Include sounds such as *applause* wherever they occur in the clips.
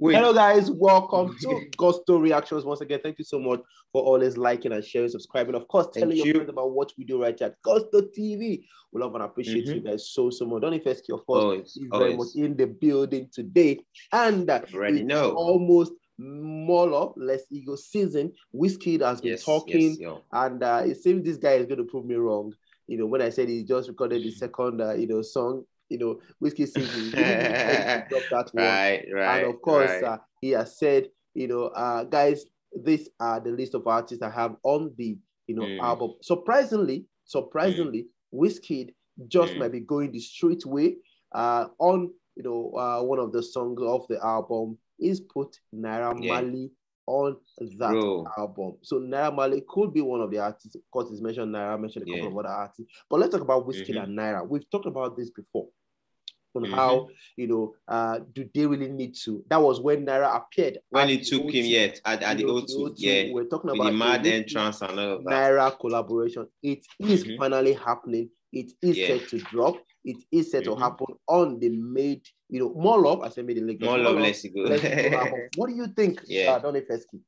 Wait. Hello, guys. Welcome *laughs* to Gusto Reactions. Once again, thank you so much for always liking and sharing, subscribing. Of course, telling Thank your you. friends about what we do right here at Gusto TV. We love and appreciate Mhm. you guys so, so much. Donny Fesky, of course, Always, is very much in the building today. And uh, Already know. almost more or less ego season. Wizkid has been Yes, talking, yes, and uh, it seems this guy is going to prove me wrong. You know, when I said he just recorded the second, uh, you know, song, you know, Wizkid sings, he really to drop *laughs* that one. Right, right. and of course, right. uh, he has said, you know, uh, guys, these are the list of artists I have on the, you know, Mm. album. Surprisingly, surprisingly, Wizkid just Mm. might be going the straight way. Uh, on, you know, uh, one of the songs of the album is put Naira Yeah. Marley on that Bro. album. So Naira Marley could be one of the artists. Of course, he's mentioned Naira, mentioned a couple Yeah. of other artists. But let's talk about Wizkid Mhm. and Naira. We've talked about this before on Mhm. how you know uh do they really need to that was when naira appeared When he took him, O2, yet at, at the you know, O2, O2, yeah, we're talking about the mad entrance and all of that. naira collaboration it is Mhm. finally happening it is Yeah. set to drop it is set Mhm. to happen on the made you know more love i said made in Lagos More love, let's go. Let's Go *laughs* what do you think Yeah. uh, Donny Fesky?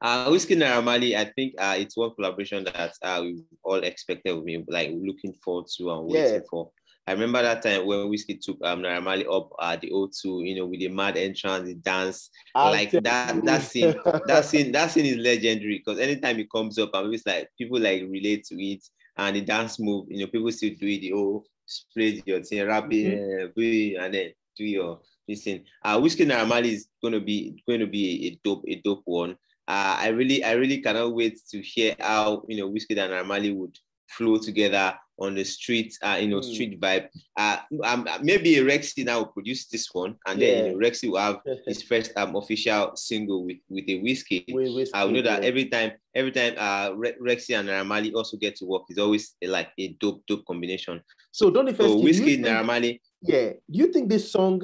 Uh, Wizkid Naramali, I think uh, it's one collaboration that uh, we all expected me, like looking forward to and waiting Yeah. for. I remember that time when Wizkid took um, Naira Marley up at the O2, you know, with the mad entrance, the dance, I'll like that you. that scene that *laughs* scene that scene is legendary because anytime it comes up and it's like people like relate to it and the dance move you know people still do it the whole split your thing rap it Mm-hmm. eh, and then do your thing uh Wizkid naramali is going to be going to be a dope a dope one uh i really i really cannot wait to hear how you know Wizkid and Naira Marley would flow together on the street, uh, you know, Mm. street vibe. Uh, um, maybe Rexxie now will produce this one, and then you know, Rexxie will have *laughs* his first um, official single with with a Wizkid. We I know that yeah. every time, every time uh Re- Rexxie and Naira Marley also get to work, it's always a, like a dope, dope combination. So Donny So Fesky, do you Wizkid, think- Naira Marley, Yeah. Do you think this song?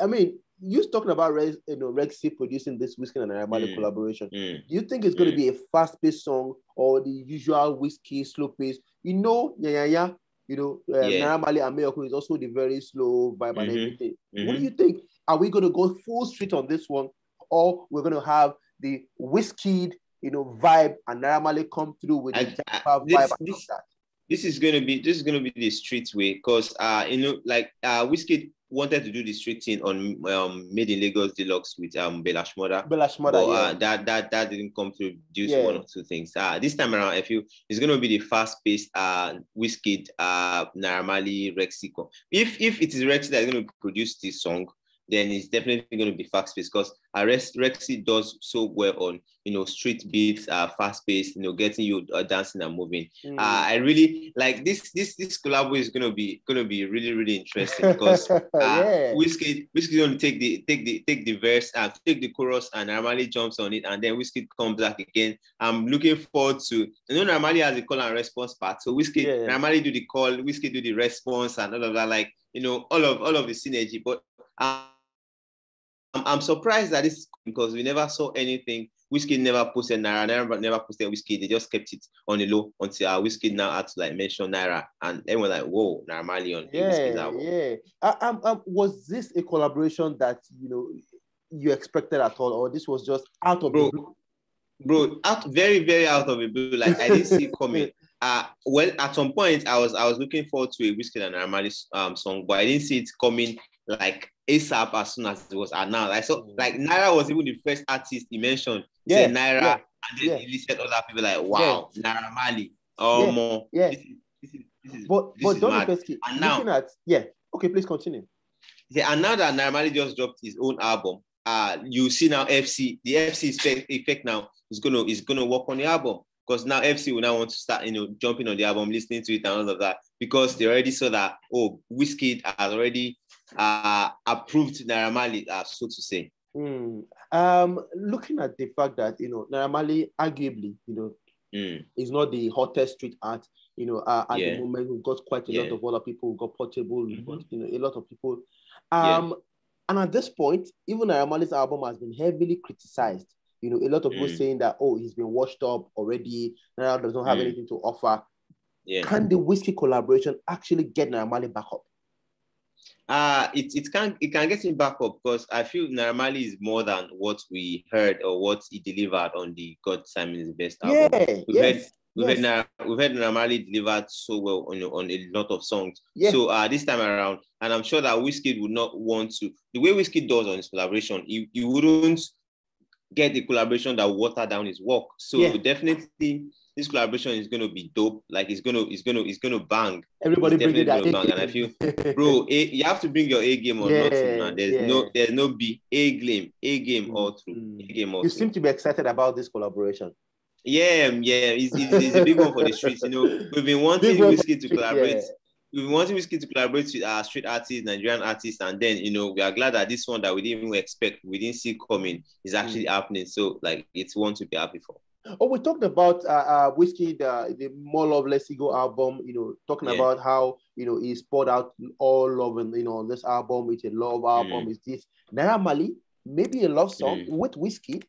I mean, you talking about Rex, you know, Rexxie producing this Wizkid and Naira Marley Mm. collaboration. mm, Do you think it's going to Mm. be a fast-paced song or the usual Wizkid slow pace? You know, yeah, yeah, yeah. You know, uh, Yeah. Naira Marley and Mayoko is also the very slow vibe and Mhm. everything. What mhm. do you think? Are we going to go full street on this one, or we're going to have the Wizkid, you know, vibe and Naira Marley come through with the I- Japa I- vibe this- and this- that? this is gonna be this is gonna be the street way because uh you know like uh Wizkid wanted to do the street thing on um Made in Lagos Deluxe with um Bella Shmurda. Bella Shmurda, but yeah. uh, that that that didn't come through due to Yeah. one or two things. Uh, this time around, I feel it's gonna be the fast-paced uh Wizkid uh Naramali Rexxie. co- If if it is Rexxie that is gonna produce this song, then it's definitely gonna be fast-paced because uh, Rex, Rexxie does so well on you know street beats, uh fast-paced, you know, getting you uh, dancing and moving. Mm. Uh, I really like this. This this collab is gonna be gonna be really really interesting because *laughs* uh, yeah. Wizkid Wizkid gonna take the take the take the verse and take the chorus and Naira Marley jumps on it and then Wizkid comes back again. I'm looking forward to you know Naira Marley has the call and response part. So Wizkid Yeah. normally do the call, Wizkid do the response and all of that, like you know, all of all of the synergy. But um, I'm, I'm surprised that this because we never saw anything. Wizkid never posted Naira, never never posted Wizkid. They just kept it on the low until our Wizkid now had to like mention Naira, and everyone like, whoa, Naira Marley on yeah, yeah. Uh, um, um, was this a collaboration that you know you expected at all, or this was just out of Bro, the blue? bro out very very out of the blue like i didn't see it *laughs* coming uh well at some point i was i was looking forward to a Wizkid and Ramali um song but i didn't see it coming like asap as soon as it was announced i saw Mm. like naira was even the first artist he mentioned Yeah, said naira yeah, and then yeah. he listed other people like wow Naira Marley oh Yeah, more yeah. this is, this is, this is, But but mad. Fesky, And now- looking at yeah, okay, please continue. Yeah, and now that Naira Marley just dropped his own album, uh, you see now FC, the FC effect, effect now is gonna is gonna work on the album because now FC will now want to start, you know, jumping on the album, listening to it and all of that because they already saw that oh, Wizkid has already uh approved Naira Marley, uh, so to say. Hmm. Um, looking at the fact that you know Naira Marley arguably, you know, Mm, is not the hottest street art. You know, uh, at Yeah. the moment we've got quite a lot of other people. We've got Portable, Mhm. got you know a lot of people. Yeah. Um, and at this point, even Naira Marley's album has been heavily criticized. You know, a lot of people Mm. saying that oh, he's been washed up already. Now does not have Mm. anything to offer. yeah. Can the Wizkid collaboration actually get Naira Marley back up? Uh it, it can it can get him back up because I feel Naira is more than what we heard or what he delivered on the God's Timing's best album. Yeah, We've yes. heard We've yes. heard, we've heard Naira delivered so well on, on a lot of songs. Yeah. So uh, this time around, and I'm sure that Wizkid would not want to, the way Wizkid does on his collaboration, he, he wouldn't get the collaboration that water down his work. So Yeah. definitely this collaboration is gonna be dope. Like it's gonna, it's gonna, it's gonna bang. Everybody It's bring it gonna bang, and I feel *laughs* Bro, a, you have to bring your A game or Yeah, nothing, man. There's yeah. no there's no B. A game, A game Mm, all through. mm. A game all you through. seem to be excited about this collaboration. Yeah, yeah, it's, it's, it's a big one for the streets. You know, we've been wanting Wizkid to collaborate. yeah. Been wanting Wizkid to collaborate with our street artists, Nigerian artists, and then you know we are glad that this one that we didn't even expect, we didn't see coming, is actually happening. So like it's one to be happy for. Oh, we talked about uh, uh Wizkid, the the more love, less ego album. You know, talking Yeah. about how you know he's poured out all love, and you know, on this album, it's a love album. Is this Naira Marley? Maybe a love song Mm. with Wizkid.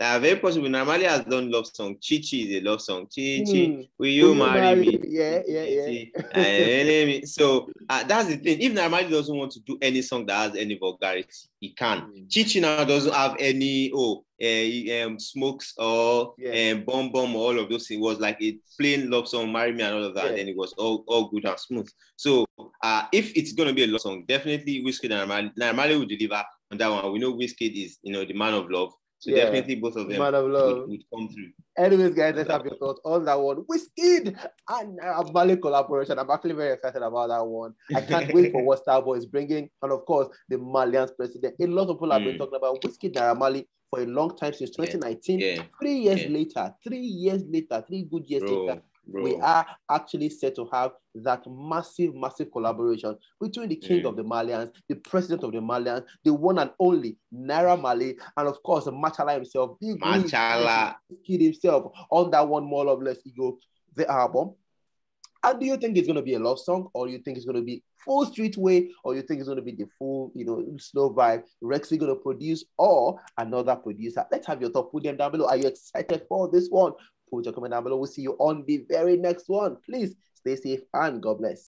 Uh, very possible. Naira Marley has done love song. Chi Chi is a love song. Chi Chi, Hmm. will you Will you marry marry me? Yeah, yeah, yeah. So uh, that's the thing. If Naira Marley doesn't want to do any song that has any vulgarity, he can. Mm. Chichi now doesn't have any oh uh, um, smokes or Yeah. um, bomb bomb or all of those things. It was like a plain love song, marry me and all of that. Yeah. And then it was all, all good and smooth. So uh, if it's gonna be a love song, definitely Wizkid and Naira Marley, Normally will deliver on that one. We know Wizkid is you know the man of love. So Yeah. definitely both of them Man of love. would, would come through. Anyways, guys, let's have your thoughts on that one. Wizkid and uh, Marley collaboration. I'm actually very excited about that one. I can't wait for what Starboy is bringing. And of course, the Marlians president. A lot of people have been Mm. talking about Wizkid Naira Marley for a long time since 2019. Yeah, Three years Yeah. later, three years later, three good years later, bro, we are actually set to have that massive, massive collaboration between the king Mm. of the Marlians, the president of the Marlians, the one and only Naira Marley, and of course, Machala himself, Big Machala. Kid himself on that one more love less ego, the album. And do you think it's going to be a love song, or you think it's going to be full street way, or you think it's going to be the full, you know, slow vibe Rexy going to produce, or another producer? Let's have your thought. Put them down below. Are you excited for this one? Your comment down below. We'll see you on the very next one. Please stay safe and God bless.